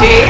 party.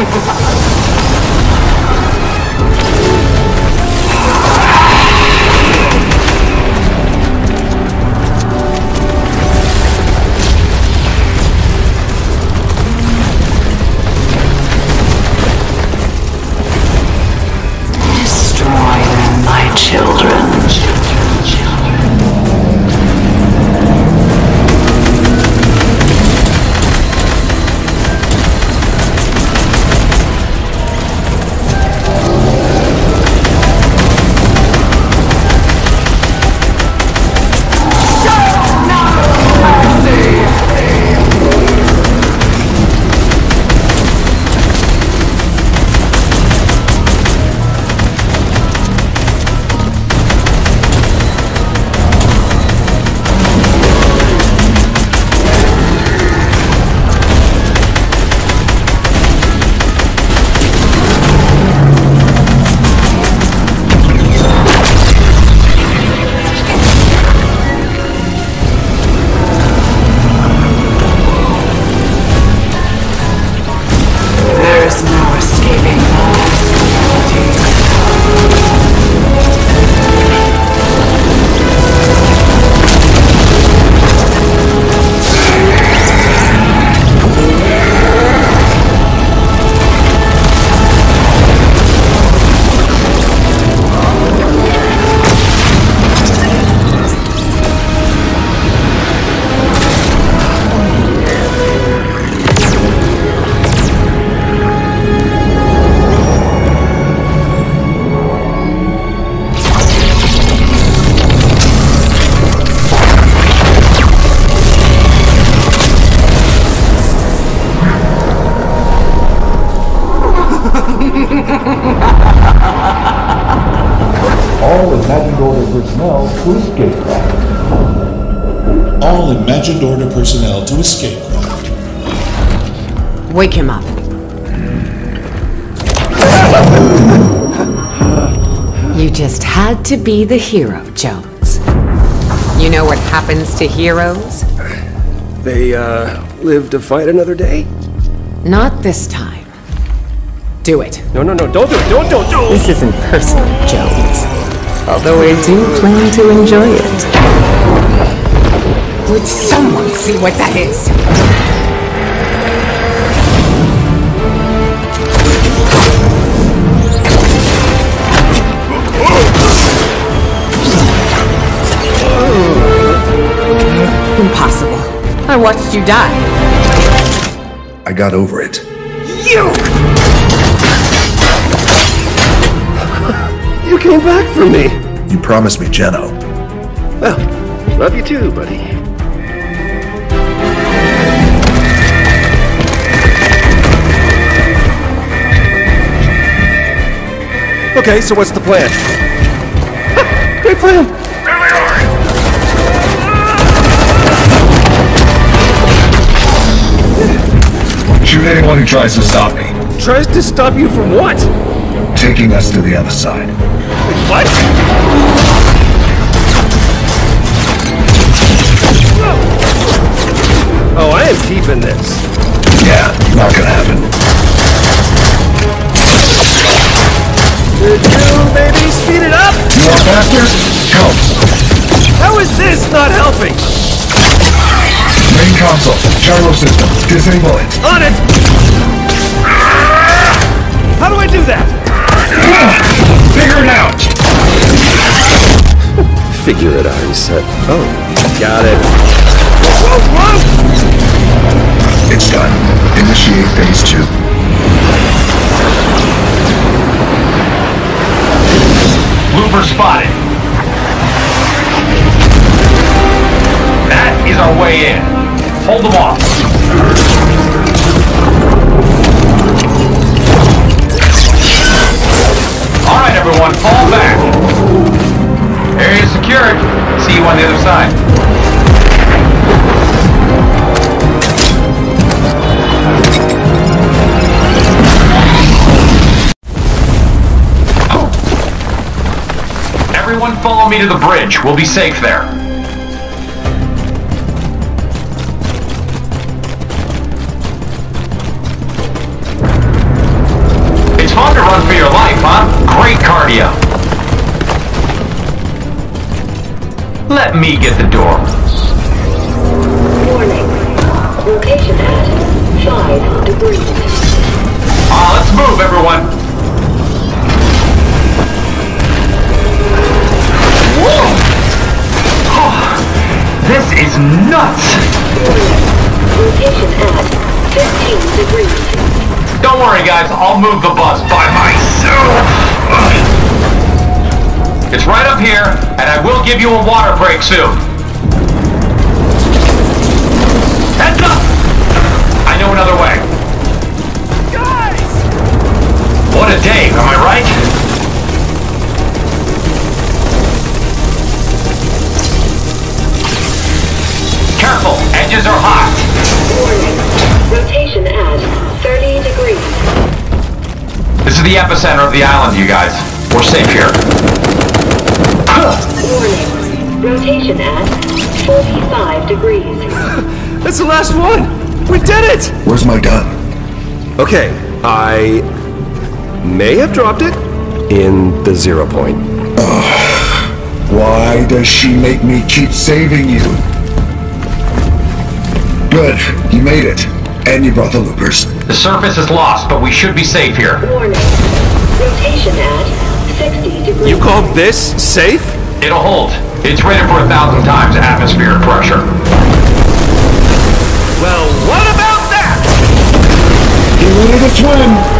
Ha ha ha! Personnel to escape craft. All imagined order personnel to escape craft. Wake him up. You just had to be the hero, Jones. You know what happens to heroes? They, uh, live to fight another day? Not this time. Do it. No, no, no, don't do it, don't, don't, don't! This isn't personal, Jones. Although I do plan to enjoy it. Would someone see what that is? Impossible. I watched you die. I got over it. You! Came back for me! You promised me Jeno. Well, love you too, buddy. Okay, so what's the plan? Ha, Great plan! Shoot anyone who tries to stop me. Tries to stop you from what? Taking us to the other side. What? Oh, I am keeping this. Yeah, not gonna happen. Did you maybe speed it up? You want faster? Come. How is this not helping? Main console. Gyro system. Disable it. On it! Ah! How do I do that? Figure it out! Figure it out, he said. Oh, got it. Whoa, whoa! It's done. Initiate phase two. Looper spotted. That is our way in. Hold them off. Everyone, fall back. Area secured. See you on the other side. Everyone follow me to the bridge. We'll be safe there. It's fun to run for your life, huh? Cardio. Let me get the door. Warning. Location at 5 degrees. Ah, let's move, everyone. Whoa! Oh, this is nuts. Warning. Location at 15 degrees. Don't worry, guys. I'll move the bus by myself. It's right up here, and I will give you a water break soon. Heads up! I know another way. Guys! What a day, am I right? Careful, edges are hot. This is the epicenter of the island, you guys. We're safe here. Warning. Rotation at 45 degrees. That's the last one! We did it! Where's my gun? Okay, I may have dropped it in the zero point. Why does she make me keep saving you? Good, you made it. And you brought the loopers. The surface is lost, but we should be safe here. Warning. Rotation at 60 degrees. You call this safe? It'll hold. It's rated for a thousand times atmospheric pressure. Well, what about that? You ready to swim?